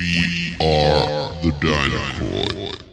We are the Dinocoid.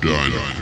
Dinocoid.